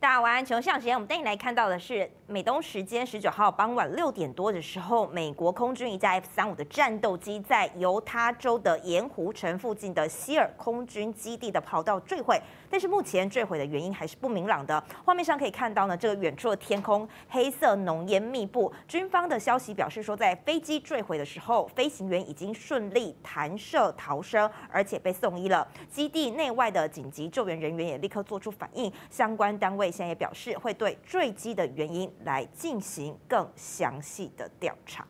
大家晚安，请问上时间我们带你来看到的是美东时间十九号傍晚六点多的时候，美国空军一架 F 三五的战斗机在犹他州的盐湖城附近的希尔空军基地的跑道坠毁，但是目前坠毁的原因还是不明朗的。画面上可以看到呢，这个远处的天空黑色浓烟密布。军方的消息表示说，在飞机坠毁的时候，飞行员已经顺利弹射逃生，而且被送医了。基地内外的紧急救援人员也立刻做出反应，相关单位。现在也表示会对坠机的原因来进行更详细的调查。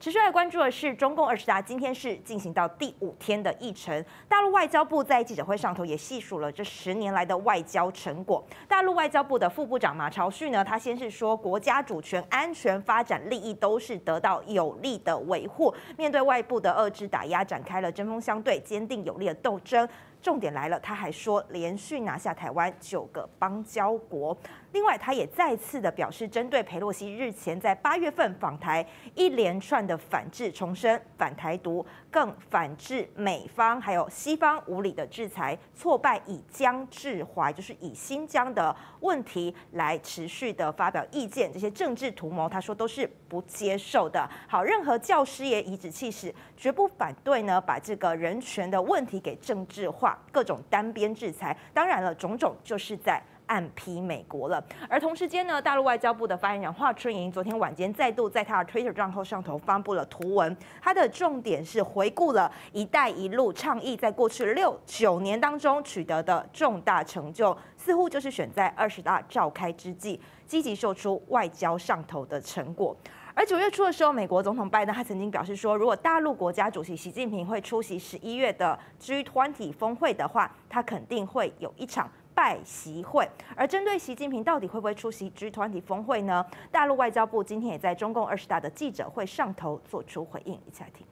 持续来关注的是中共二十大，今天是进行到第五天的议程。大陆外交部在记者会上头也细数了这十年来的外交成果。大陆外交部的副部长马朝旭呢，他先是说国家主权、安全、发展利益都是得到有力的维护，面对外部的遏制打压，展开了针锋相对、坚定有力的斗争。重点来了，他还说连续拿下台湾九个邦交国。另外，他也再次的表示，针对佩洛西日前在八月份访台一连串的反制，重申反台独，更反制美方还有西方无理的制裁，挫败以疆制淮，就是以新疆的问题来持续的发表意见，这些政治图谋，他说都是不接受的。好，任何教师也颐指气使，绝不反对呢，把这个人权的问题给政治化，各种单边制裁，当然了，种种就是在。暗批美国了，而同时间呢，大陆外交部的发言人华春莹昨天晚间再度在他的 Twitter 账号上头发布了图文，他的重点是回顾了“一带一路”倡议在过去六九年当中取得的重大成就，似乎就是选在二十大召开之际，积极秀出外交上头的成果。而九月初的时候，美国总统拜登他曾经表示说，如果大陆国家主席习近平会出席十一月的 G20 峰会的话，他肯定会有一场。拜习会，而针对习近平到底会不会出席 G 团体峰会呢？大陆外交部今天也在中共二十大的记者会上头做出回应，一起来听。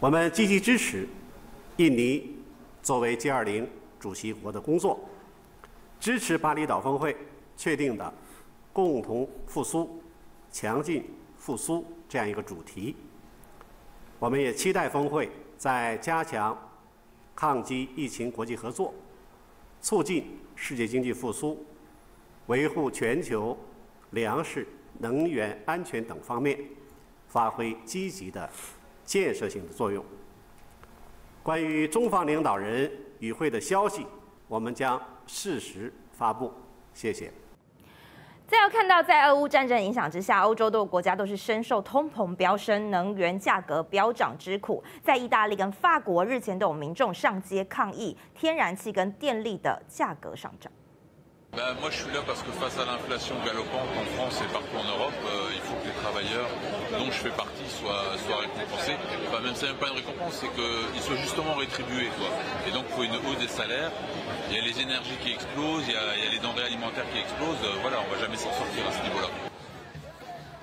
我们积极支持印尼作为 G20 主席国的工作，支持巴厘岛峰会确定的共同复苏、强劲复苏这样一个主题。我们也期待峰会在加强抗击疫情国际合作。促进世界经济复苏、维护全球粮食、能源安全等方面发挥积极的建设性的作用。关于中方领导人与会的消息，我们将适时发布。谢谢。再要看到，在俄乌战争影响之下，欧洲多个国家都是深受通膨飙升、能源价格飙涨之苦。在意大利跟法国，日前都有民众上街抗议天然气跟电力的价格上涨。Ben, moi, je suis là parce que face à l'inflation galopante en France et partout en Europe, euh, il faut que les travailleurs dont je fais partie soient, récompensés. Enfin, même si c'est même pas une récompense, c'est qu'ils soient justement rétribués. Et donc, il faut une hausse des salaires. Il y a les énergies qui explosent, il y a, les denrées alimentaires qui explosent. Voilà, on va jamais s'en sortir à ce niveau-là.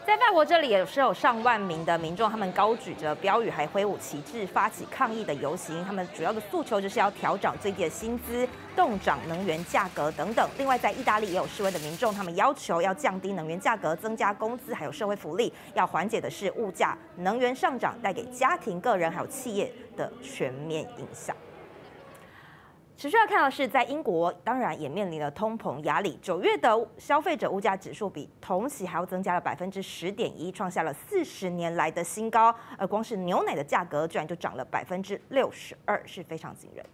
在法国这里也是有上万名的民众，他们高举着标语，还挥舞旗帜，发起抗议的游行。他们主要的诉求就是要调整最低的薪资、冻涨能源价格等等。另外，在意大利也有示威的民众，他们要求要降低能源价格、增加工资，还有社会福利，要缓解的是物价、能源上涨带给家庭、个人还有企业的全面影响。持续要看到是，在英国当然也面临了通膨压力。九月的消费者物价指数比同期还要增加了百分之十点一，创下了四十年来的新高。而光是牛奶的价格居然就涨了百分之六十二，是非常惊人。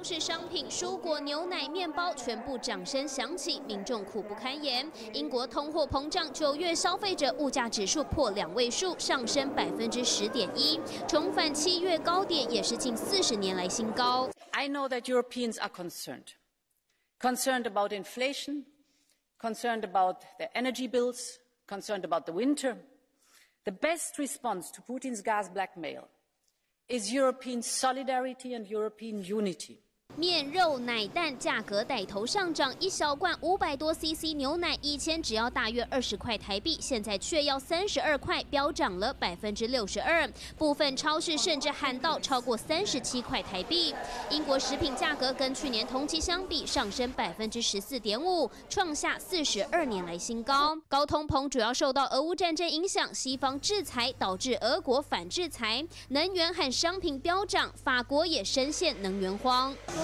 超市商品、蔬果、牛奶、面包全部掌声响起，民众苦不堪言。英国通货膨胀，九月消费者物价指数破两位数，上升百分之十点一，重返七月高点，也是近四十年来新高。I know that Europeans are concerned, concerned about inflation, concerned about the energy bills, concerned about the winter. The best response to Putin's gas blackmail is European solidarity and European unity. 面肉奶蛋价格带头上涨，一小罐五百多 CC 牛奶以前只要大约二十块台币，现在却要三十二块，飙涨了百分之六十二。部分超市甚至喊到超过三十七块台币。英国食品价格跟去年同期相比上升百分之十四点五，创下四十二年来新高。高通膨主要受到俄乌战争影响，西方制裁导致俄国反制裁，能源和商品飙涨，法国也深陷能源荒。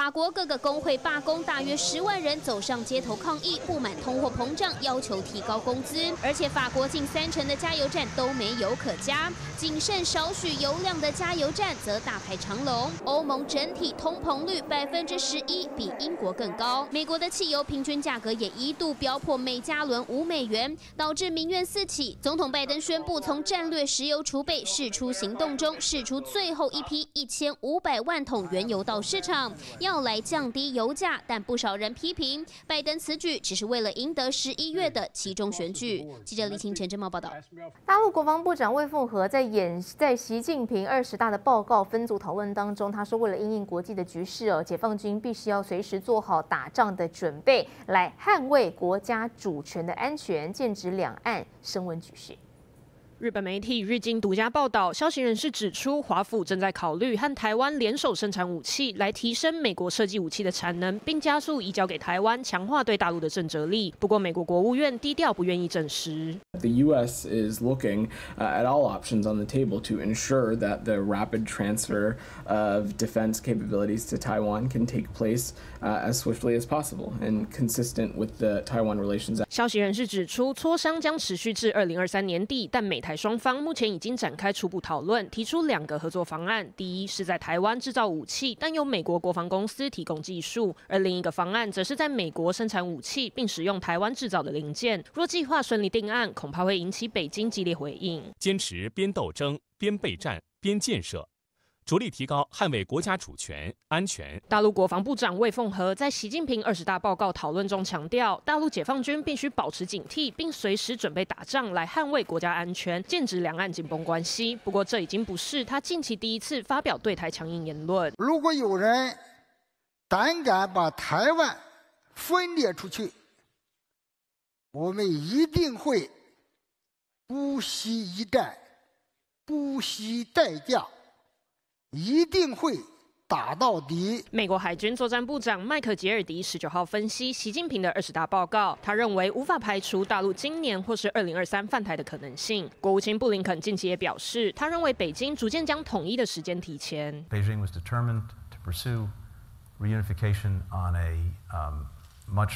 法国各个工会罢工，大约十万人走上街头抗议，不满通货膨胀，要求提高工资。而且法国近三成的加油站都没油可加，仅剩少许油量的加油站则大排长龙。欧盟整体通膨率百分之十一，比英国更高。美国的汽油平均价格也一度飙破每加仑五美元，导致民怨四起。总统拜登宣布从战略石油储备释出行动中释出最后一批一千五百万桶原油到市场，要来降低油价。但不少人批评拜登此举只是为了赢得十一月的其中选举。记者李清前真茂报道。大陆国防部长魏凤和在演在习近平二十大的报告分组讨论当中，他说，为了应应国际的局势哦，解放军必须要随时做好打仗的准备，来捍卫国家主权的安全，剑指两岸升温局势。日本媒体日经独家报道，消息人士指出，华府正在考虑和台湾联手生产武器，来提升美国设计武器的产能，并加速移交给台湾，强化对大陆的震慑力。不过，美国国务院低调，不愿意证实。The U.S. is looking at all options on the table to ensure that the rapid transfer of defense capabilities to Taiwan can take place as swiftly as possible and consistent with the Taiwan Relations Act. 消息人士指出，磋商将持续至二零二三年底，但美台。双方目前已经展开初步讨论，提出两个合作方案。第一是在台湾制造武器，但由美国国防公司提供技术；而另一个方案则是在美国生产武器，并使用台湾制造的零件。若计划顺利定案，恐怕会引起北京激烈回应。坚持边斗争边备战边建设。着力提高捍卫国家主权安全。大陆国防部长魏凤和在习近平二十大报告讨论中强调，大陆解放军必须保持警惕，并随时准备打仗来捍卫国家安全，剑指两岸紧绷关系。不过，这已经不是他近期第一次发表对台强硬言论。如果有人胆敢把台湾分裂出去，我们一定会不惜一战，不惜代价。一定会打到底。美国海军作战部长麦克杰尔迪十九号分析习近平的二十大报告，他认为无法排除大陆今年或是二零二三犯台的可能性。国务卿布林肯近期也表示，他认为北京逐渐将统一的时间提前。Beijing was determined to pursue reunification on a much.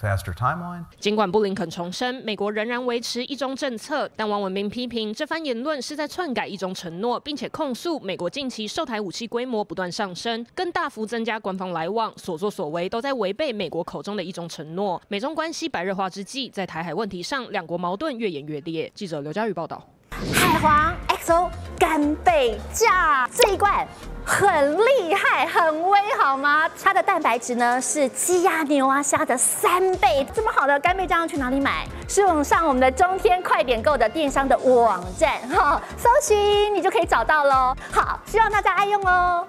Faster timeline。尽管布林肯重申美国仍然维持一中政策，但王文斌批评这番言论是在篡改一中承诺，并且控诉美国近期售台武器规模不断上升，更大幅增加官方来往，所作所为都在违背美国口中的一中承诺。美中关系白热化之际，在台海问题上，两国矛盾越演越烈。记者刘佳宇报道。海皇 XO 干贝架这一罐很厉害，很威，好吗？它的蛋白质呢是鸡鸭牛啊虾的三倍，这么好的干贝酱要去哪里买？是用上我们的中天快点购的电商的网站哈，搜寻你就可以找到喽。好，希望大家爱用哦。